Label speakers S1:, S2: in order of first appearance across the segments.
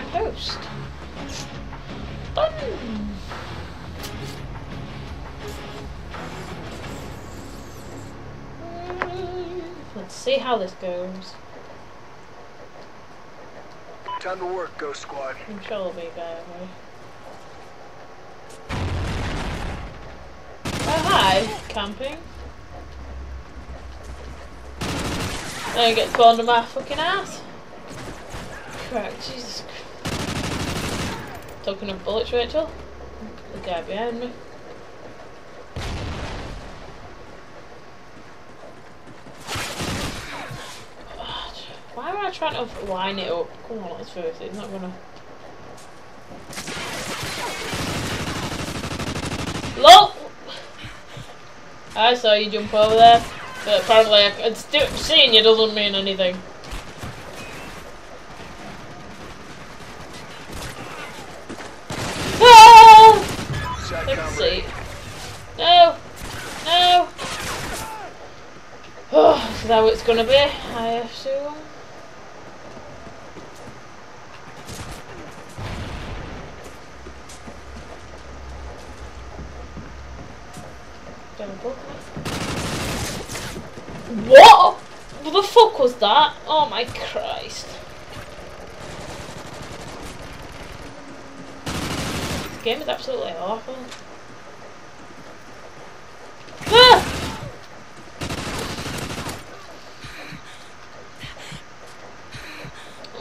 S1: my post. Done! Let's see how this goes.
S2: Time to work, Ghost Squad.
S1: I'm sure it'll be better. Oh hi, camping. I get spawned in my fucking ass. Correct, Jesus Christ. Talking of bullets, Rachel. The guy behind me. Why am I trying to line it up? Come on, let's first. It's not gonna. LOL! I saw you jump over there, but apparently I, seeing you doesn't mean anything. Gonna be, I assume? What? What the fuck was that? Oh my Christ. This game is absolutely awful.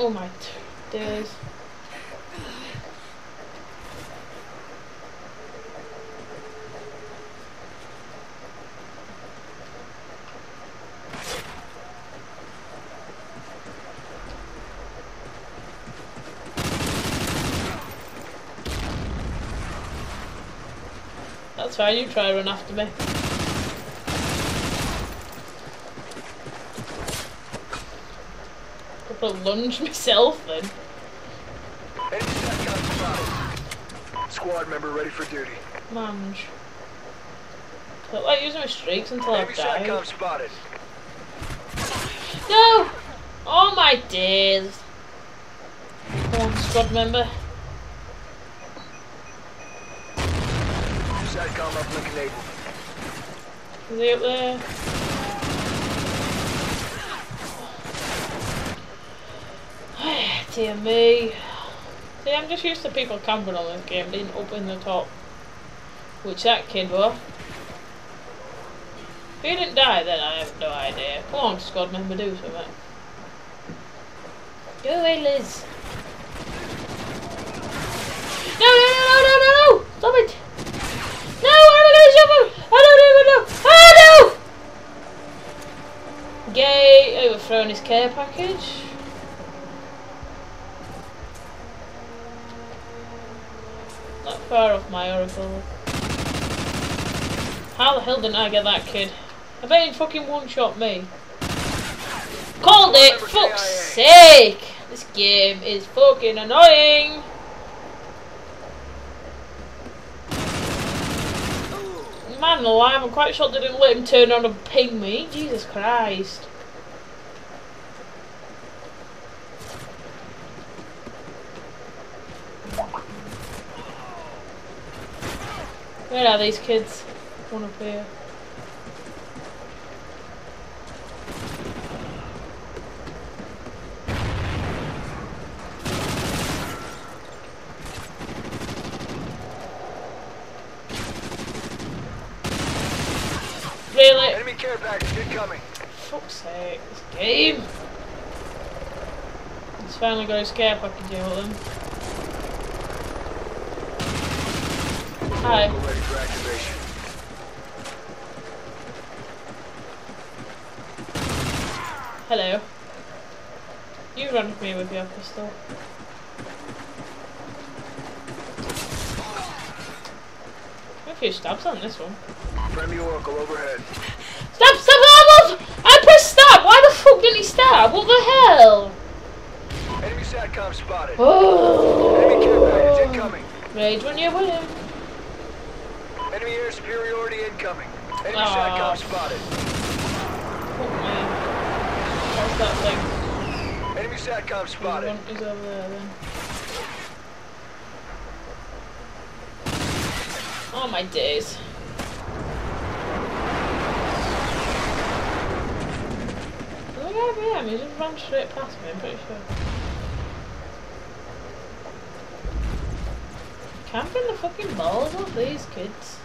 S1: Oh my days. That's fine, you try to run after me. I'll lunge myself then.
S2: Enemy SATCOM spotted. Squad member ready for duty.
S1: Lunge. I don't like using my streaks until I've died.
S2: Spotted.
S1: No! Oh my days! Come on, squad member.
S2: SATCOM uplink enabled.
S1: Is he up there? Dear me. See, I'm just used to people camping on this game, up in the top. Which that kid was. If he didn't die, then I have no idea. Come on, squad member, do something. Go away, Liz. No, no, no, no, no, no, no! Stop it! No, I'm gonna jump him! I don't even know! Oh no! Gay overthrown his care package. Not far off my oracle. How the hell didn't I get that kid? I bet he fucking one-shot me. Called it! Fuck's sake! This game is fucking annoying! Man alive, I'm quite sure they didn't let him turn on and ping me. Jesus Christ. Where are these kids? One up here. Really?
S2: Enemy care package incoming.
S1: fuck's sake, this game! It's finally got a scare package in with them. Hi.
S2: Vehicle ready for activation.
S1: Hello. You run for me with your pistol. A few stabs on this one.
S2: Friendly Oracle overhead.
S1: Stab, stab, stab! I pressed stab! Why the fuck didn't he stab? What the hell?
S2: Enemy SATCOM spotted. Oh. Enemy care package
S1: Oh.
S2: incoming.
S1: Rage when you win
S2: air-to-air superiority incoming. Enemy
S1: uh,
S2: SATCOM spotted.
S1: Oh man. How's that like?
S2: Enemy SATCOM spotted.
S1: One is over there then. Oh my days. Look at him, he just ran straight past me, I'm pretty sure. Camping the fucking balls of these kids.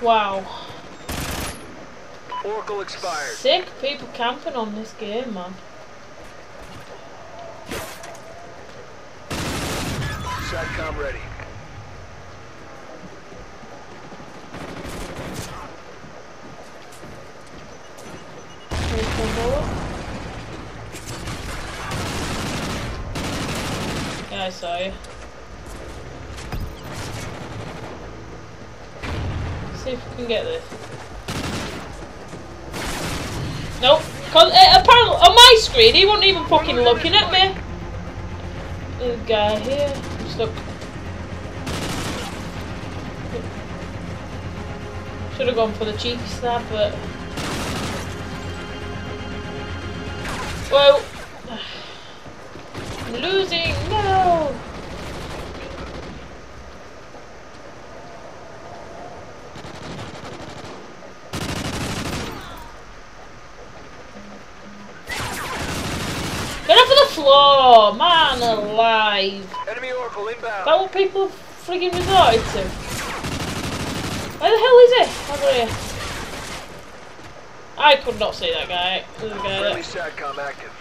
S1: Wow.
S2: Oracle expired.
S1: Sick people camping on this game, man.
S2: SATCOM ready.
S1: Yeah, I saw you. See if we can get this. Nope. Cause, uh, apparently on my screen he wasn't even fucking looking at me. There's a guy here. Just look. Should have gone for the cheeky stab, but Whoa! I'm losing! No! Get off of the Man alive!
S2: Enemy Oracle inbound.
S1: That what people friggin' resorted to? Where the hell is he? Over here. I could not see that guy. There's a guy
S2: Friendly
S1: there.
S2: SATCOM active.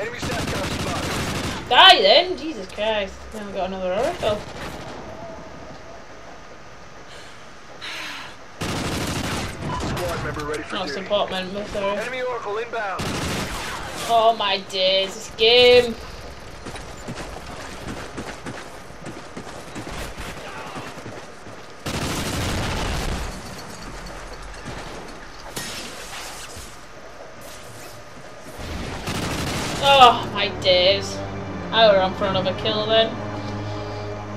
S2: Enemy SATCOM spotted.
S1: Die then! Jesus Christ. Now we got another oracle.
S2: Squad member ready for
S1: Oh,
S2: duty.
S1: support member, sorry.
S2: Enemy Oracle inbound.
S1: Oh my days, this game. Oh my days. I were on for another kill then.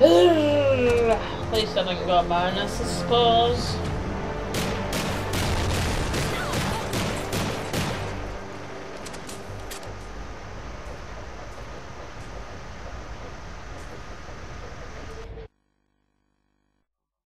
S1: At least I didn't go minus, I suppose.